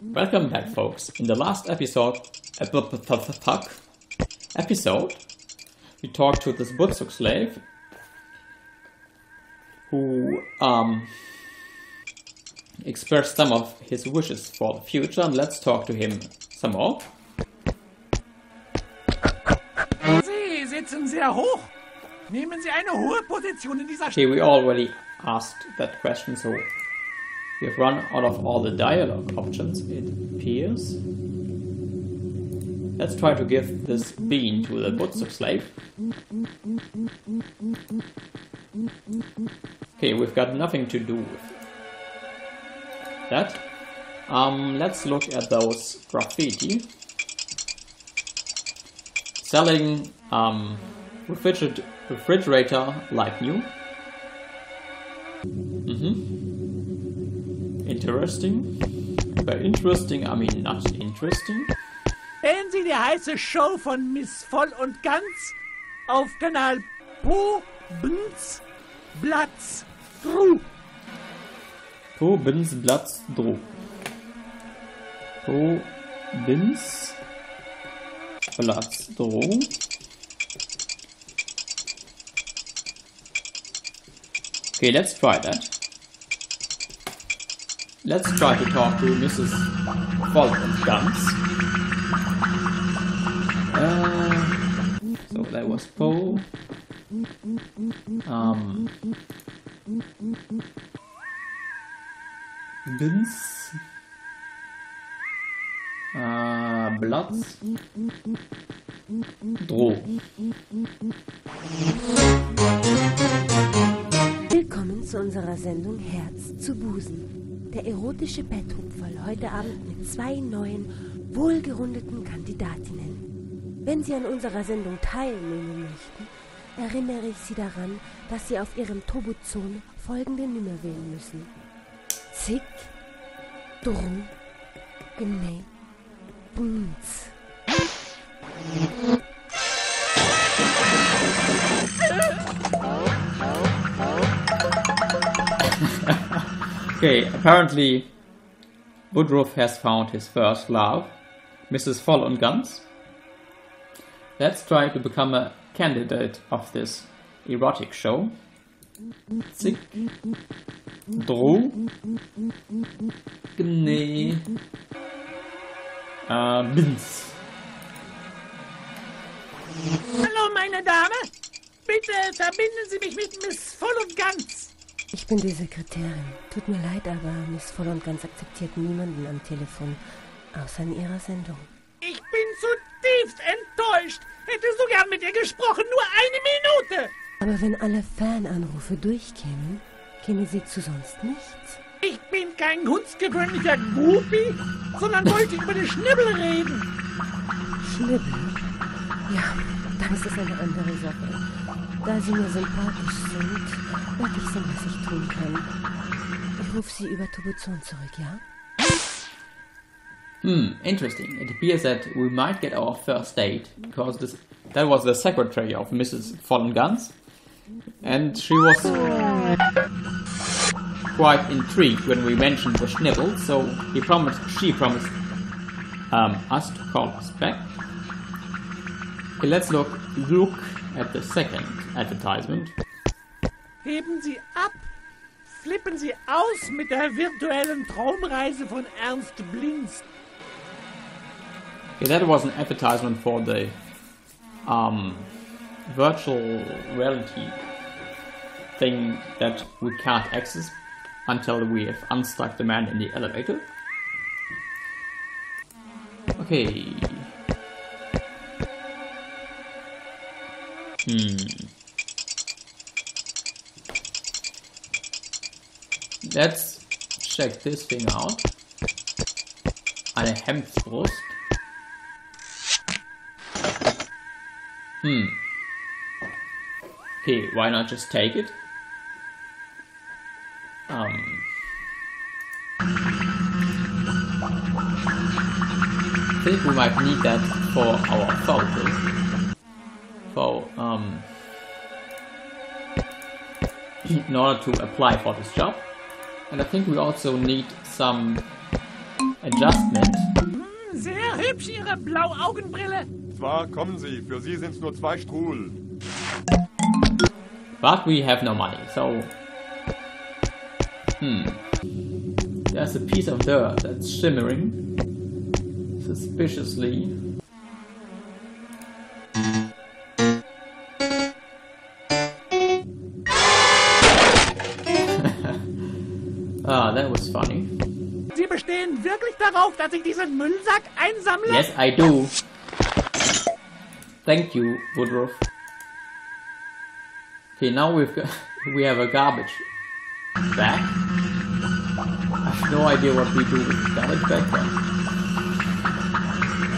Welcome back, folks. In the last episode, episode, we talked to this Butsuk slave who um, expressed some of his wishes for the future, and let's talk to him some more. Sie sitzen sehr hoch. Nehmen Sie eine hohe Position in dieser Okay, we already asked that question, so we have run out of all the dialogue options, it appears. Let's try to give this bean to the Butsuk slave. Okay, we've got nothing to do with that. Um, let's look at those graffiti. Selling um, refrigerator like new. Mm-hmm. Interesting. By interesting, I mean not interesting. Wählen Sie die heiße Show von Miss Voll und Ganz auf Kanal Po Bns Platz Dru. Po bins Platz dro. Po bins Platz dro. Okay, let's try that. Let's try to talk to Mrs. Voll und Uh, so that was Po. Um, Bins. Äh, Platz. Droh. Unserer Sendung Herz zu Busen. Der erotische Betthupferl heute Abend mit zwei neuen, wohlgerundeten Kandidatinnen. Wenn Sie an unserer Sendung teilnehmen möchten, erinnere ich Sie daran, dass Sie auf Ihrem Tobuzon folgende Nummer wählen müssen. Zick, Drum, Gne, Bunz. Okay, apparently Woodruff has found his first love, Mrs. Voll und Ganz. Let's try to become a candidate of this erotic show. Zick, Droh, Gne, äh, uh, Bins. Hallo, meine Dame. Bitte verbinden Sie mich mit Miss Voll und Ganz. Ich bin die Sekretärin. Tut mir leid, aber Miss Voll und Ganz akzeptiert niemanden am Telefon, außer in ihrer Sendung. Ich bin zutiefst enttäuscht. Hätte so gern mit ihr gesprochen. Nur eine Minute. Aber wenn alle Fananrufe durchkämen, käme sie zu sonst nichts. Ich bin kein hundsgewöhnlicher Groupie, sondern wollte über die Schnibbel reden. Schnibbel? Ja, dann ist es eine andere Sache. Da Sie mir sympathisch sind, werde ich sehen, was ich tun kann. Ich rufe Sie über Tobuzon zurück, ja? Hmm, interesting. It appears that we might get our first date because this that was the secretary of Mrs. Voll und Ganz, and she was quite intrigued when we mentioned the Schnibble. So he promised, she promised um, us to call us back. Okay, let's look look at the second advertisement. Heben Sie ab. Flippen Sie aus mit der virtuellen Traumreise von Ernst Blinz. Okay, that was an advertisement for the um, virtual reality thing that we can't access until we have unstuck the man in the elevator. Okay. Hmm. Let's check this thing out. Eine Hemdsbrust. Hmm. Okay, why not just take it? Um. I think we might need that for our photos. For, um. In order to apply for this job. And I think we also need some adjustment. Sehr hübsch, Ihre Blauaugenbrille. Zwar kommen Sie, für Sie sind's nur zwei Strudel. But we have no money, so. Hmm. There's a piece of dirt that's shimmering suspiciously. That was funny. Sie bestehen wirklich darauf, dass ich diesen Müllsack einsammle? Yes, I do. Thank you, Woodruff. Okay, now we've got, we have a garbage bag. I have no idea what we do with the garbage bag then.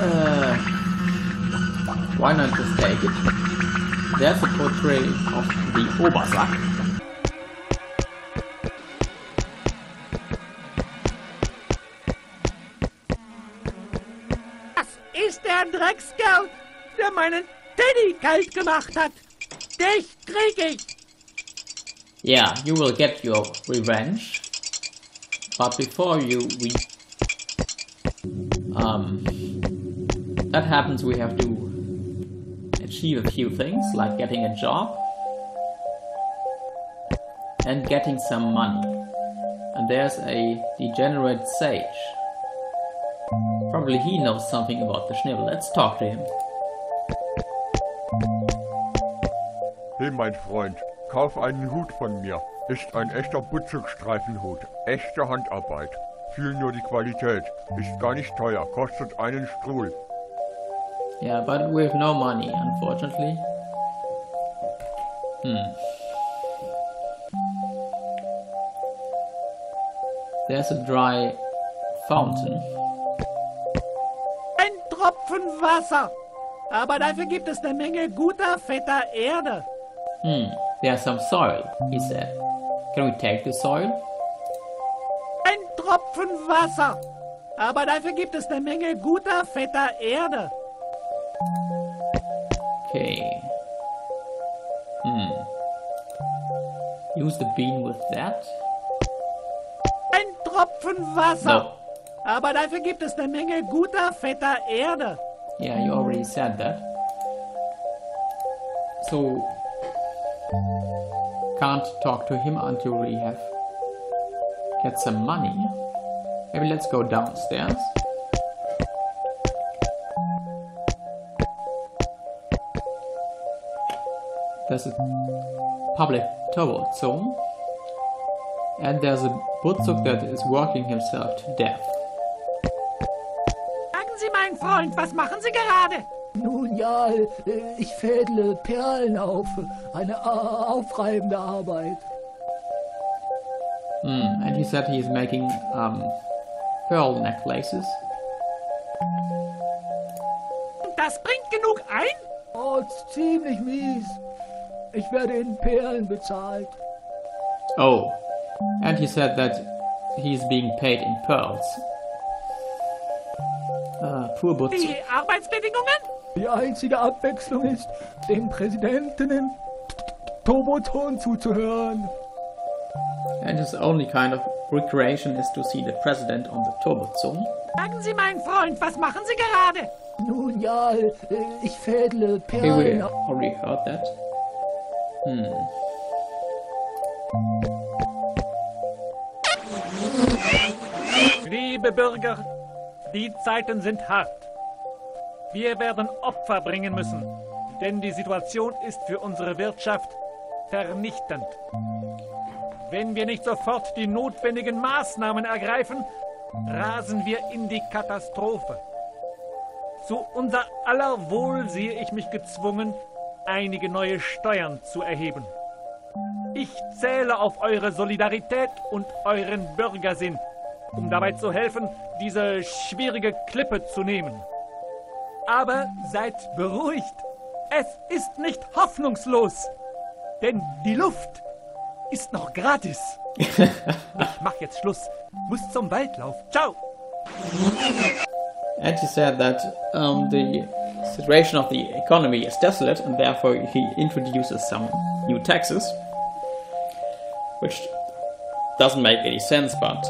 Uh, why not just take it? There's a portrait of the Obersack. Der Dreckskerl, der meinen Teddy kalt gemacht hat. Dich krieg ich. Yeah, you will get your revenge. But before you we um that happens we have to achieve a few things like getting a job and getting some money. And there's a degenerate sage. Probably he knows something about the Schnibbel. Let's talk to him. Hey, mein Freund, kauf einen Hut von mir. Ist ein echter Butzig-Streifenhut. Echte Handarbeit. Fühl nur die Qualität. Ist gar nicht teuer. Kostet einen Strul. Yeah, but we have no money, unfortunately. Hmm. There's a dry fountain. Ein Tropfen Wasser. Aber dafür gibt es eine Menge guter, fetter Erde. Hmm. There's some soil, he said. Can we take the soil? Ein Tropfen Wasser. Aber dafür gibt es eine Menge guter, fetter Erde. Okay. Hmm. Use the bean with that? Ein Tropfen Wasser. No. Aber dafür gibt es eine Menge guter, fetter Erde. Yeah, you already said that. So can't talk to him until we have get some money. Maybe let's go downstairs. There's a public toilet zone. And there's a Butzuk that is working himself to death. Mein Freund, was machen Sie gerade? Nun ja, ich fädle Perlen auf. Eine äh, aufreibende Arbeit. Hmm, and he said he is making um, pearl necklaces. Das bringt genug ein? Oh, ziemlich mies. Ich werde in Perlen bezahlt. Oh, and he said that he's being paid in pearls. Ah, poor Butz. Die Arbeitsbedingungen? Die einzige Abwechslung ist, dem Präsidenten im Toboton zuzuhören. And his only kind of recreation is to see the president on the Turbozone. Sagen Sie, mein Freund, was machen Sie gerade? Nun ja, äh, ich fädle we Perlen auf. already heard that. Hmm. Liebe Bürger, die Zeiten sind hart. Wir werden Opfer bringen müssen, denn die Situation ist für unsere Wirtschaft vernichtend. Wenn wir nicht sofort die notwendigen Maßnahmen ergreifen, rasen wir in die Katastrophe. Zu unser aller Wohl sehe ich mich gezwungen, einige neue Steuern zu erheben. Ich zähle auf eure Solidarität und euren Bürgersinn, um dabei zu helfen, diese schwierige Klippe zu nehmen. Aber seid beruhigt. Es ist nicht hoffnungslos. Denn die Luft ist noch gratis. ich mach jetzt Schluss. Muss zum Waldlauf. Ciao. And he said that um, the situation of the economy is desolate, and therefore he introduces some new taxes, which doesn't make any sense, but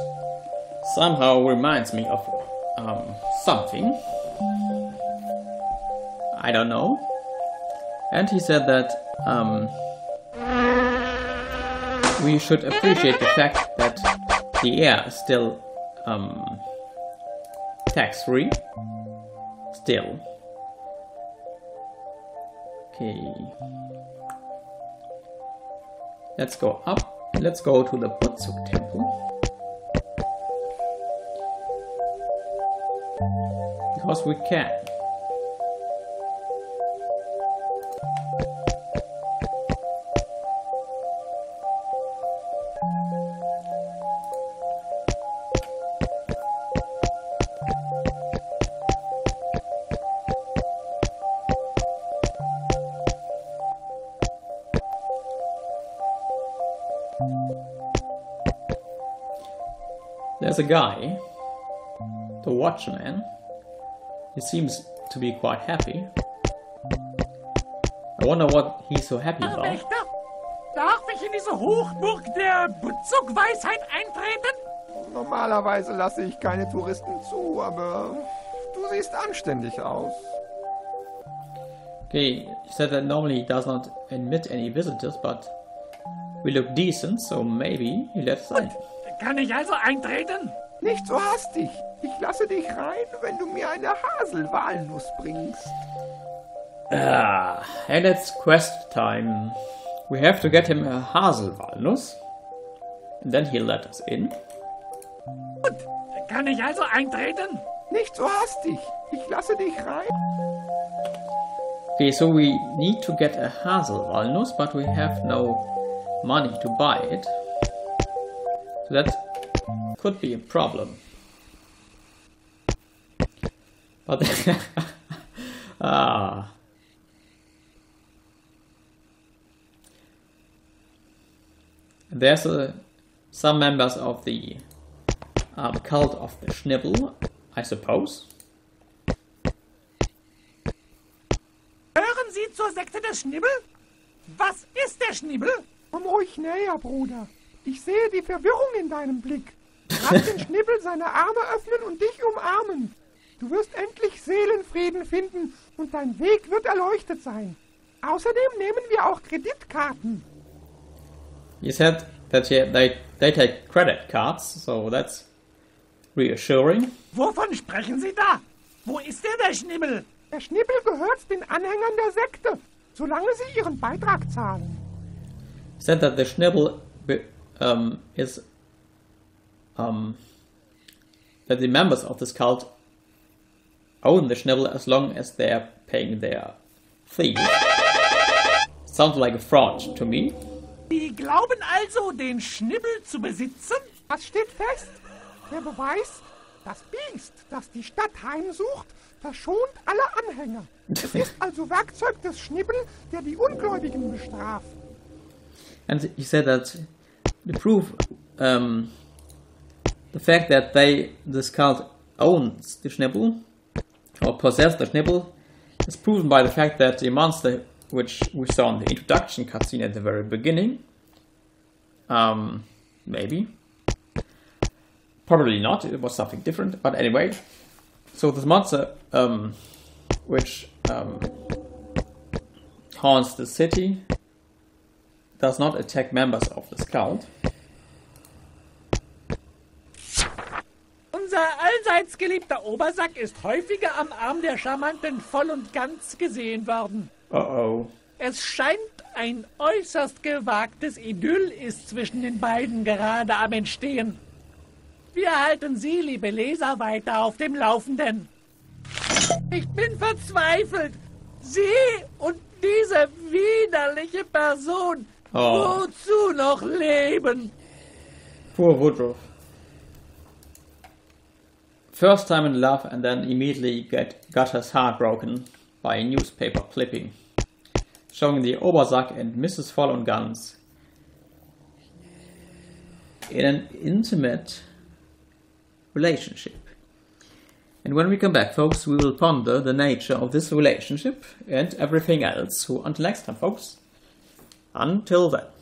somehow reminds me of um, something. I don't know. And he said that um, we should appreciate the fact that the air is still um, tax free. Still. Okay. Let's go up. Let's go to the Butsuk temple. Because we can. There's a guy, the watchman. He seems to be quite happy. I wonder what he's so happy about. Wächter, darf ich in diese Hochburg der Butzug-Weisheit eintreten? Normalerweise lasse ich keine Touristen zu, aber du siehst anständig aus. Okay, he said that normally he does not admit any visitors, but we look decent, so maybe he lets us in. Kann ich also eintreten? Nicht so hastig. Ich lasse dich rein, wenn du mir eine Haselwalnuss bringst. Ah, and it's quest time. We have to get him a Haselwalnuss, and then he'll let us in. Kann ich also eintreten? Nicht so hastig. Ich lasse dich rein. Okay, so we need to get a Haselwalnuss, but we have no money to buy it. So that could be a problem. But ah. There's a, some members of the um, cult of the Schnibble, I suppose. Hören Sie zur Sekte des Schnibbel? Was ist der Schnibbel? Komm ruhig näher, Bruder. Ich sehe die Verwirrung in deinem Blick. Lass den Schnibbel seine Arme öffnen und dich umarmen. Du wirst endlich Seelenfrieden finden und dein Weg wird erleuchtet sein. Außerdem nehmen wir auch Kreditkarten. You said that yeah, they they take credit cards, so that's reassuring. Wovon sprechen Sie da? Wo ist der, der Schnibbel? Der Schnibbel gehört den Anhängern der Sekte, solange sie ihren Beitrag zahlen. Said that the Schnibble be- um, is um, that the members of this cult own the Schnibble as long as they are paying their fee. Sounds like a fraud to me. Die glauben also, den Schnibbel zu besitzen? Das steht fest. Der Beweis, das Biest, das die Stadt heimsucht, verschont alle Anhänger. Es ist also Werkzeug des Schnibbel, der die Ungläubigen bestraft. And he said that the proof, um, the fact that they, this cult owns the Schnibble, or possess the Schnibble, is proven by the fact that the monster which we saw in the introduction cutscene at the very beginning, um, maybe, probably not, it was something different, but anyway, so this monster, um, which um, haunts the city, does not attack members of this cult. Allseits geliebter Obersack ist häufiger am Arm der Charmanten voll und ganz gesehen worden. Uh oh. Es scheint, ein äußerst gewagtes Idyll ist zwischen den beiden gerade am Entstehen. Wir halten Sie, liebe Leser, weiter auf dem Laufenden. Ich bin verzweifelt. Sie und diese widerliche Person. Oh. Wozu noch leben? Poor Woodruff. First time in love and then immediately get, got his heart broken by a newspaper clipping showing the Obersack and Mrs. Voll Guns in an intimate relationship. And when we come back, folks, we will ponder the nature of this relationship and everything else. So until next time, folks. Until then.